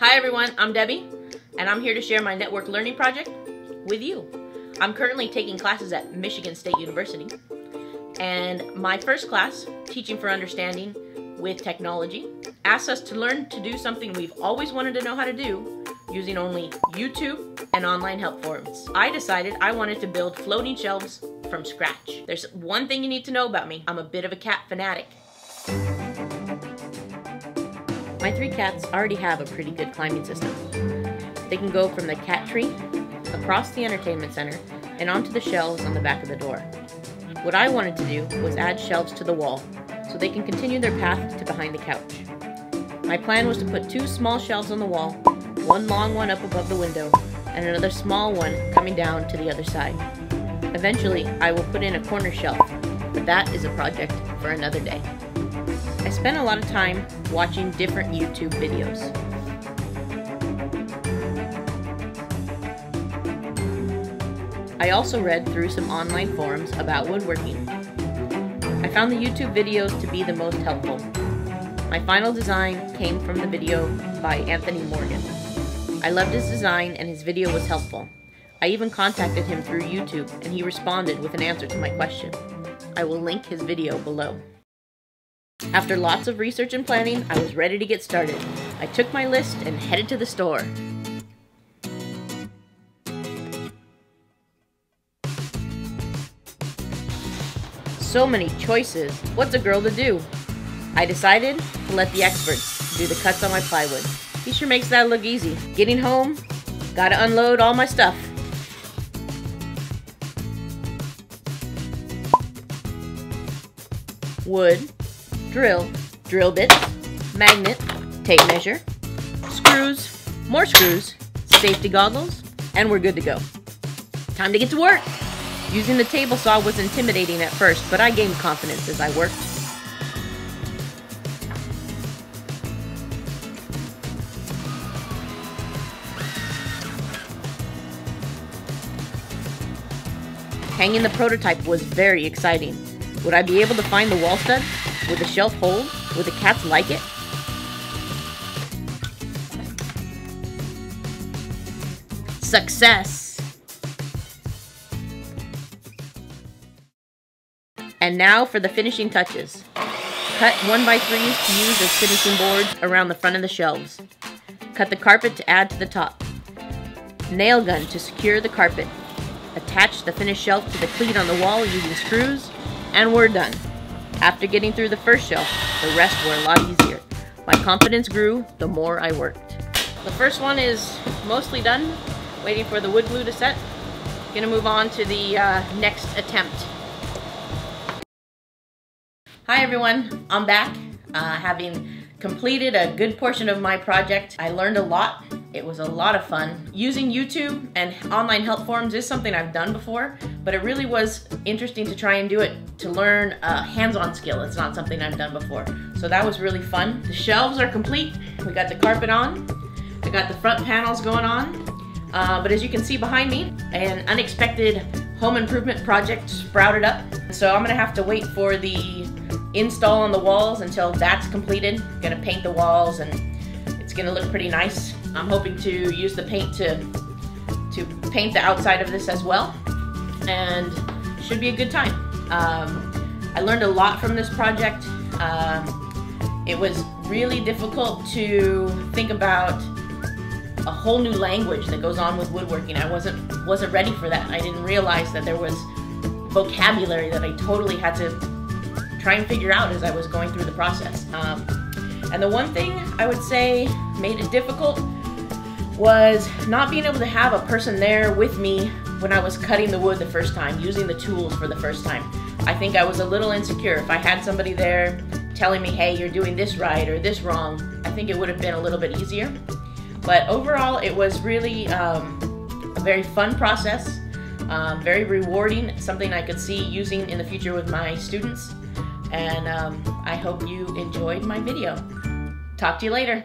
Hi everyone, I'm Debbie, and I'm here to share my network learning project with you. I'm currently taking classes at Michigan State University, and my first class, Teaching for Understanding with Technology, asks us to learn to do something we've always wanted to know how to do using only YouTube and online help forums. I decided I wanted to build floating shelves from scratch. There's one thing you need to know about me. I'm a bit of a cat fanatic. My three cats already have a pretty good climbing system. They can go from the cat tree, across the entertainment center, and onto the shelves on the back of the door. What I wanted to do was add shelves to the wall, so they can continue their path to behind the couch. My plan was to put two small shelves on the wall, one long one up above the window, and another small one coming down to the other side. Eventually, I will put in a corner shelf, but that is a project for another day. I spent a lot of time watching different YouTube videos. I also read through some online forums about woodworking. I found the YouTube videos to be the most helpful. My final design came from the video by Anthony Morgan. I loved his design and his video was helpful. I even contacted him through YouTube and he responded with an answer to my question. I will link his video below. After lots of research and planning, I was ready to get started. I took my list and headed to the store. So many choices. What's a girl to do? I decided to let the experts do the cuts on my plywood. He sure makes that look easy. Getting home, gotta unload all my stuff. Wood, drill, drill bit, magnet, tape measure, screws, more screws, safety goggles, and we're good to go. Time to get to work! Using the table saw was intimidating at first, but I gained confidence as I worked. Hanging the prototype was very exciting. Would I be able to find the wall stud? Would the shelf hold? Would the cats like it? Success! And now for the finishing touches. Cut 1x3s to use as finishing boards around the front of the shelves. Cut the carpet to add to the top. Nail gun to secure the carpet. Attach the finished shelf to the cleat on the wall using screws, and we're done. After getting through the first shelf, the rest were a lot easier. My confidence grew the more I worked. The first one is mostly done, waiting for the wood glue to set. Gonna move on to the uh, next attempt. Hi everyone, I'm back. Uh, having completed a good portion of my project, I learned a lot it was a lot of fun. Using YouTube and online help forums is something I've done before, but it really was interesting to try and do it to learn a hands-on skill. It's not something I've done before. So that was really fun. The shelves are complete. We got the carpet on. I got the front panels going on. Uh, but as you can see behind me, an unexpected home improvement project sprouted up. So I'm gonna have to wait for the install on the walls until that's completed. I'm gonna paint the walls and it's gonna look pretty nice. I'm hoping to use the paint to, to paint the outside of this as well. And should be a good time. Um, I learned a lot from this project. Um, it was really difficult to think about a whole new language that goes on with woodworking. I wasn't wasn't ready for that. I didn't realize that there was vocabulary that I totally had to try and figure out as I was going through the process. Um, and the one thing I would say made it difficult was not being able to have a person there with me when I was cutting the wood the first time, using the tools for the first time. I think I was a little insecure. If I had somebody there telling me, hey, you're doing this right or this wrong, I think it would have been a little bit easier. But overall, it was really um, a very fun process, um, very rewarding, something I could see using in the future with my students. And um, I hope you enjoyed my video. Talk to you later.